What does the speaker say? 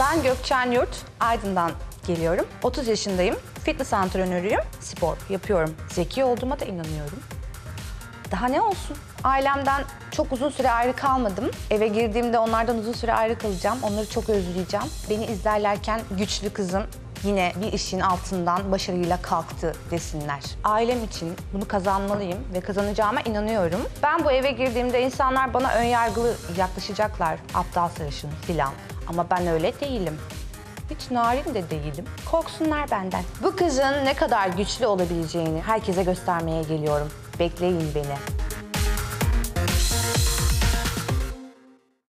Ben Gökçen Yurt, Aydın'dan geliyorum. 30 yaşındayım. Fitness antrenörüyüm. Spor yapıyorum. Zeki olduğuma da inanıyorum. Daha ne olsun? Ailemden çok uzun süre ayrı kalmadım. Eve girdiğimde onlardan uzun süre ayrı kalacağım. Onları çok özleyeceğim. Beni izlerlerken güçlü kızım yine bir işin altından başarıyla kalktı desinler. Ailem için bunu kazanmalıyım ve kazanacağıma inanıyorum. Ben bu eve girdiğimde insanlar bana önyargılı yaklaşacaklar. Aptal sarışın filan. Ama ben öyle değilim. Hiç narin de değilim. Korksunlar benden. Bu kızın ne kadar güçlü olabileceğini herkese göstermeye geliyorum. Bekleyin beni.